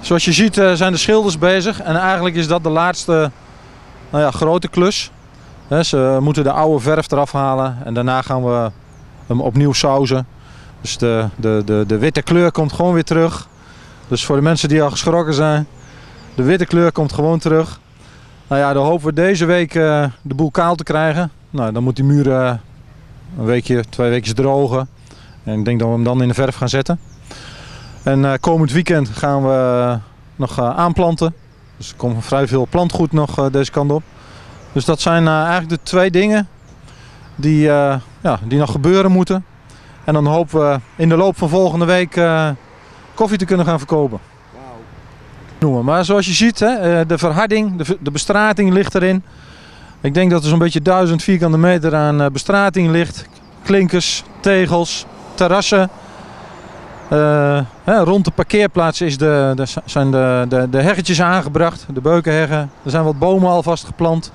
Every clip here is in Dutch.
Zoals je ziet eh, zijn de schilders bezig en eigenlijk is dat de laatste nou ja, grote klus. Ze moeten de oude verf eraf halen en daarna gaan we hem opnieuw sauzen. Dus de, de, de, de witte kleur komt gewoon weer terug. Dus voor de mensen die al geschrokken zijn, de witte kleur komt gewoon terug. Nou ja, dan hopen we deze week eh, de boel kaal te krijgen. Nou, dan moet die muur eh, een weekje, twee weken drogen. En ik denk dat we hem dan in de verf gaan zetten. En eh, komend weekend gaan we nog eh, aanplanten. Dus er komt vrij veel plantgoed nog eh, deze kant op. Dus dat zijn eh, eigenlijk de twee dingen die, eh, ja, die nog gebeuren moeten. En dan hopen we in de loop van volgende week eh, koffie te kunnen gaan verkopen. Noemen. Maar zoals je ziet, hè, eh, de verharding, de, bestrating ligt erin. Ik denk dat er zo'n beetje 1000 vierkante meter aan eh, bestrating ligt. Klinkers, tegels, terrassen. Eh, rond de parkeerplaats is de, zijn de, de, de heggetjes aangebracht, de beukenheggen. Er zijn wat bomen alvast geplant.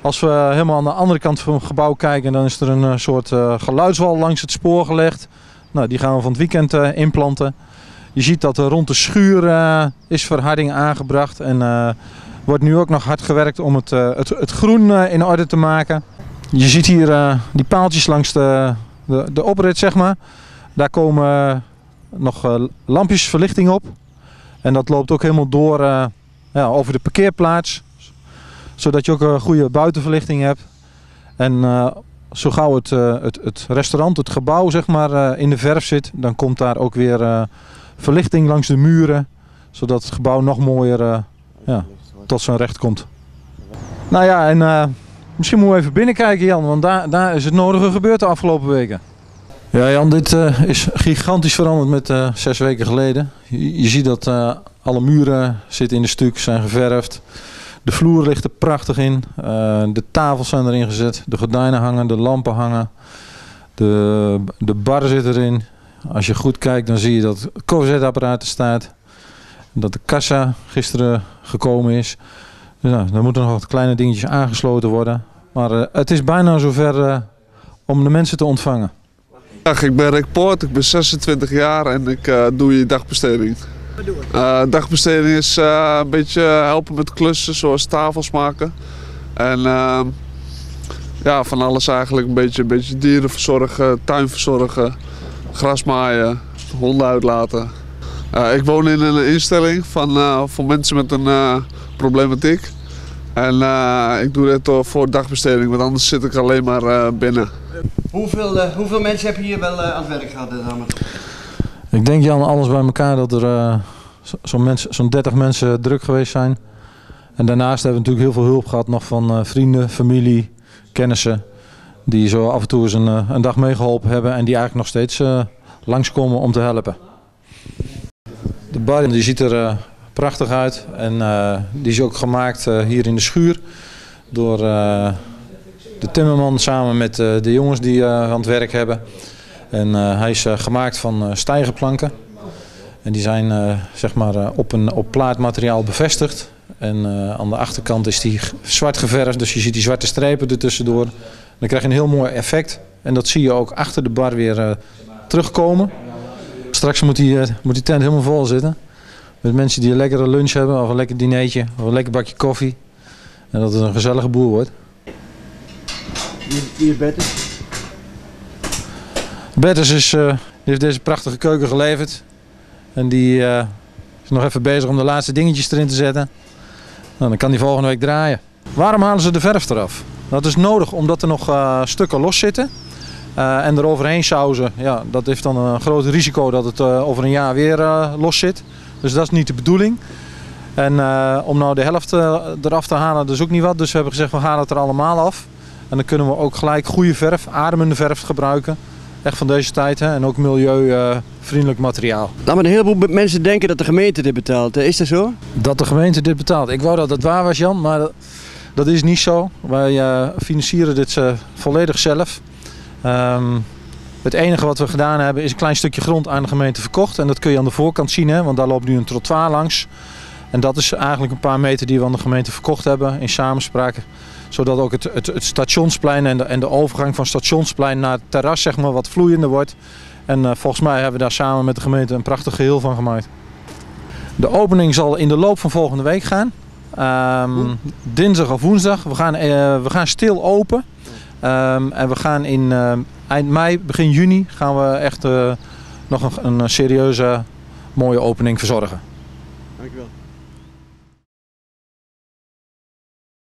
Als we helemaal aan de andere kant van het gebouw kijken, dan is er een eh, soort eh, geluidswal langs het spoor gelegd. Nou, die gaan we van het weekend inplanten. Je ziet dat er rond de schuur is verharding aangebracht. En wordt nu ook nog hard gewerkt om het, het, het groen in orde te maken. Je ziet hier die paaltjes langs de, de, de oprit, zeg maar. Daar komen nog eh, lampjes verlichting op. En dat loopt ook helemaal door eh, ja, over de parkeerplaats. Zodat je ook een goede buitenverlichting hebt. En eh, zo gauw het, eh, het, het restaurant, het gebouw zeg maar, eh, in de verf zit, dan komt daar ook weer eh, verlichting langs de muren. Zodat het gebouw nog mooier eh, ja, tot zijn recht komt. Nou ja, en eh, misschien moeten we even binnenkijken Jan, want daar, daar is het nodige gebeurd de afgelopen weken. Ja Jan, dit eh, is gigantisch veranderd met eh, zes weken geleden. Je, ziet dat eh, alle muren zitten in de stuk, zijn geverfd. De vloer ligt er prachtig in. De tafels zijn erin gezet. De gordijnen hangen, de lampen hangen. De, de bar zit erin. Als je goed kijkt dan zie je dat het koffiezetapparaat er staat. Dat de kassa gisteren gekomen is. Dus nou, er moeten nog wat kleine dingetjes aangesloten worden. Maar het is bijna zover om de mensen te ontvangen. Dag, ik ben Rick Poort, ik ben 26 jaar en ik eh, doe je dagbesteding. Eh, dagbesteding is eh, een beetje helpen met klussen zoals tafels maken. En eh, ja, van alles eigenlijk. Een beetje, een beetje dieren verzorgen, tuin verzorgen, gras maaien, honden uitlaten. Ik woon in een instelling van, voor mensen met een problematiek. En ik doe dit voor dagbesteding, want anders zit ik alleen maar binnen. Hoeveel, eh, hoeveel mensen heb je hier wel eh, aan het werk gehad? Uh, Ik denk Jan, alles bij elkaar dat er eh, zo- zo'n zo'n 30 mensen druk geweest zijn. En daarnaast hebben we natuurlijk heel veel hulp gehad nog van eh, vrienden, familie, kennissen. Die zo af en toe eens een, eh, een dag meegeholpen hebben en die eigenlijk nog steeds eh, langskomen om te helpen. De bar die ziet er eh, prachtig uit en eh, die is ook gemaakt eh, hier in de schuur door eh, de timmerman samen met eh, de jongens die eh, aan het werk hebben. En eh, hij is gemaakt van stijgerplanken. En die zijn zeg maar op, een, op plaatmateriaal bevestigd. En aan de achterkant is die zwart geverfd, dus je ziet die zwarte strepen ertussendoor. Dan krijg je een heel mooi effect. En dat zie je ook achter de bar weer terugkomen. Straks moet die, moet die tent helemaal vol zitten. Met mensen die een lekkere lunch hebben, of een lekker dinertje, of een lekker bakje koffie. En dat het een gezellige boel wordt. Hier, is Bertus. Is, eh, heeft deze prachtige keuken geleverd. En die eh, is nog even bezig om de laatste dingetjes erin te zetten. Nou, dan kan die volgende week draaien. Waarom halen ze de verf eraf? Dat is nodig omdat er nog eh, stukken los zitten. En er overheen sausen, ja, dat heeft dan een groot risico dat het over een jaar weer los zit. Dus dat is niet de bedoeling. En om nou de helft eraf te halen, dat is ook niet wat. Dus we hebben gezegd, we halen het er allemaal af. En dan kunnen we ook gelijk goede verf, ademende verf gebruiken. Echt van deze tijd hè? en ook milieuvriendelijk materiaal. Nou, maar een heleboel mensen denken dat de gemeente dit betaalt. Is dat zo? Dat de gemeente dit betaalt. Ik wou dat het waar was Jan, maar dat, dat is niet zo. Wij eh, financieren dit eh, volledig zelf. Ehm, het enige wat we gedaan hebben is een klein stukje grond aan de gemeente verkocht. En dat kun je aan de voorkant zien, hè, want daar loopt nu een trottoir langs. En dat is eigenlijk een paar meter die we aan de gemeente verkocht hebben in samenspraak. Zodat ook het, het, het stationsplein en de, en de, overgang van stationsplein naar het terras zeg maar, wat vloeiender wordt. En eh, volgens mij hebben we daar samen met de gemeente een prachtig geheel van gemaakt. De opening zal in de loop van volgende week gaan. Ehm, dinsdag of woensdag. We gaan, eh, we gaan stil open. Ehm, en we gaan in eh, eind mei, begin juni gaan we echt nog een, een serieuze mooie opening verzorgen. Dankjewel.